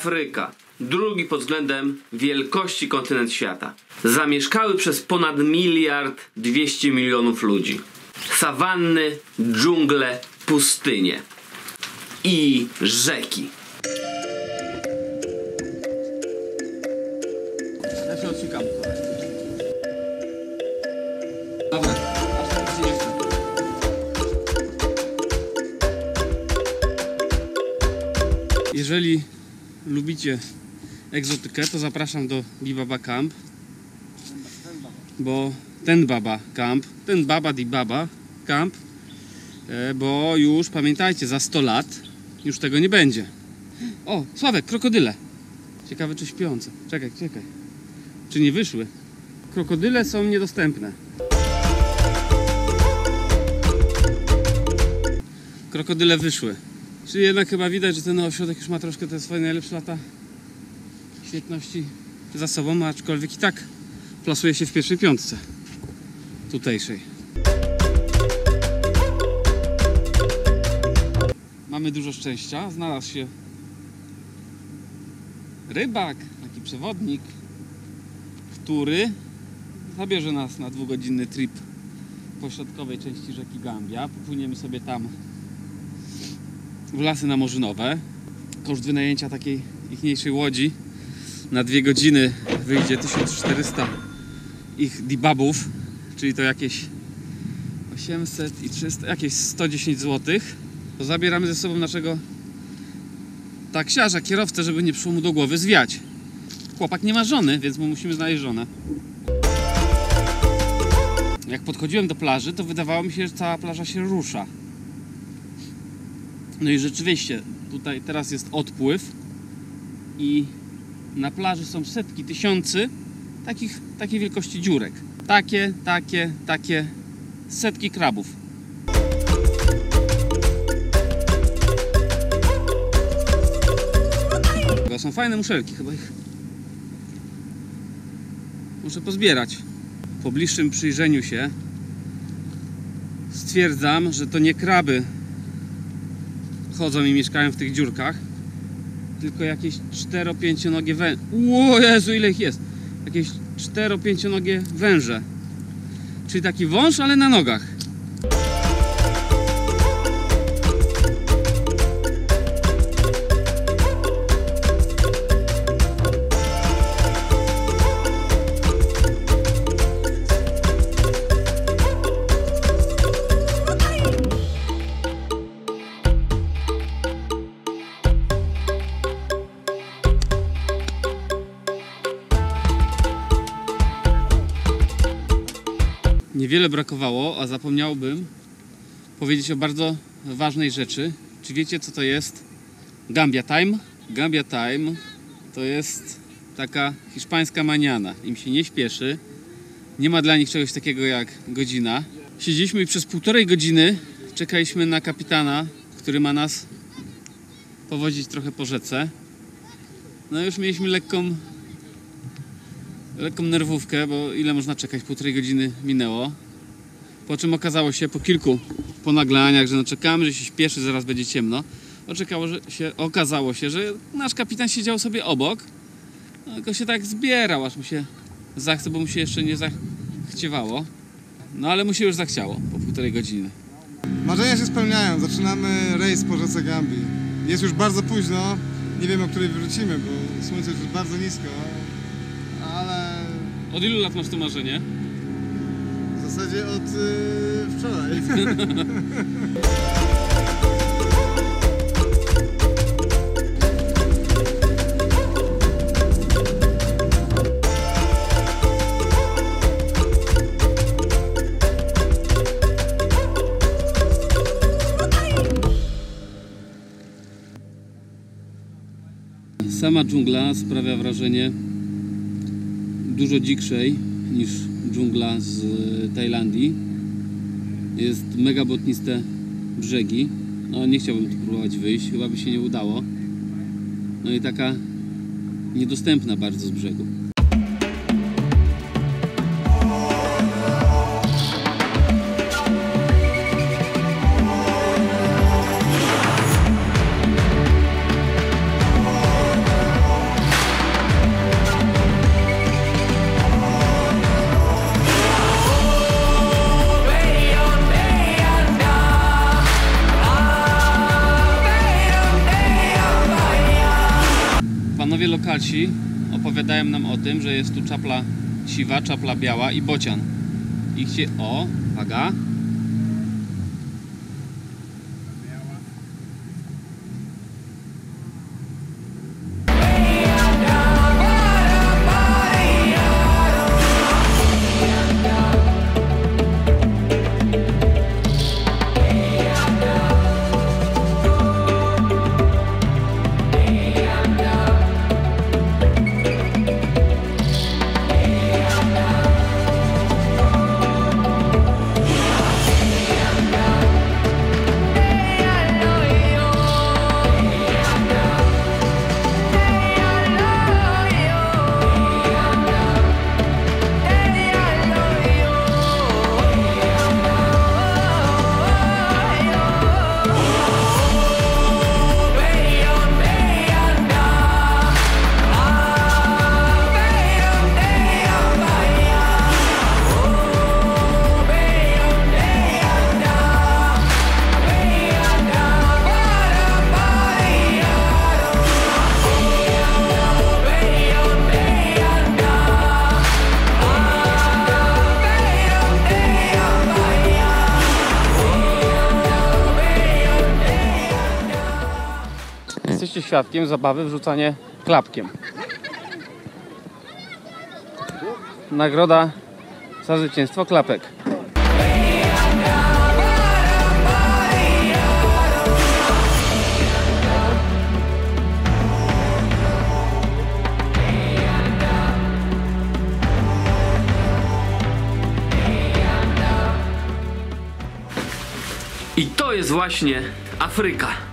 Afryka. Drugi pod względem wielkości kontynent świata. Zamieszkały przez ponad miliard 200 milionów ludzi. Sawanny, dżungle, pustynie i rzeki. Lubicie egzotykę, to zapraszam do Bibaba Camp. Bo ten baba camp, ten baba di baba camp, e, bo już pamiętajcie, za 100 lat już tego nie będzie. O, Sławek, krokodyle. Ciekawe czy śpiące. Czekaj, czekaj. Czy nie wyszły? Krokodyle są niedostępne. Krokodyle wyszły. Czyli jednak chyba widać, że ten ośrodek już ma troszkę te swoje najlepsze lata świetności za sobą, aczkolwiek i tak plasuje się w pierwszej piątce tutejszej. Mamy dużo szczęścia. Znalazł się rybak, taki przewodnik, który zabierze nas na dwugodzinny trip po środkowej części rzeki Gambia. Popłyniemy sobie tam w lasy namorzynowe. Koszt wynajęcia takiej ichniejszej łodzi na dwie godziny wyjdzie 1400 ich dibabów, czyli to jakieś 800 i 300, jakieś 110 zł. To zabieramy ze sobą naszego taksiarza, kierowcę, żeby nie przyszło mu do głowy zwiać. Chłopak nie ma żony, więc mu musimy znaleźć żonę. Jak podchodziłem do plaży, to wydawało mi się, że cała plaża się rusza. No i rzeczywiście, tutaj teraz jest odpływ i na plaży są setki, tysiący takich, takiej wielkości dziurek. Takie, takie, takie setki krabów. To są fajne muszelki, chyba ich muszę pozbierać. Po bliższym przyjrzeniu się stwierdzam, że to nie kraby chodzą i mieszkają w tych dziurkach, tylko jakieś 4-5 nogie węże. O Jezu, ile ich jest! Jakieś 4-5 nogie węże. Czyli taki wąż, ale na nogach. Niewiele brakowało, a zapomniałbym powiedzieć o bardzo ważnej rzeczy. Czy wiecie, co to jest Gambia Time? Gambia Time to jest taka hiszpańska maniana. Im się nie śpieszy. Nie ma dla nich czegoś takiego jak godzina. Siedzieliśmy i przez półtorej godziny czekaliśmy na kapitana, który ma nas powodzić trochę po rzece. No już mieliśmy lekką lekką nerwówkę, bo ile można czekać? Półtorej godziny minęło. Po czym okazało się po kilku ponaglaniach, że no czekamy, że się śpieszy, zaraz będzie ciemno. Oczekało, się, okazało się, że nasz kapitan siedział sobie obok, no, tylko się tak zbierał, aż mu się zachce, bo mu się jeszcze nie zachciewało. No ale mu się już zachciało po półtorej godziny. Marzenia się spełniają. Zaczynamy rejs po rzece Gambii. Jest już bardzo późno. Nie wiem, o której wrócimy, bo słońce jest bardzo nisko. Od ilu lat masz to marzenie? w zasadzie od y, wczoraj. Sama dżungla sprawia wrażenie dużo dzikszej niż dżungla z Tajlandii. Jest mega błotniste brzegi. No nie chciałbym tu próbować wyjść, chyba by się nie udało. No i taka niedostępna bardzo z brzegu. Braci opowiadają nam o tym, że jest tu czapla siwa, czapla biała i bocian. I chcie... O, uwaga. Jesteście świadkiem zabawy wrzucanie klapkiem. Nagroda za zwycięstwo klapek. I to jest właśnie Afryka.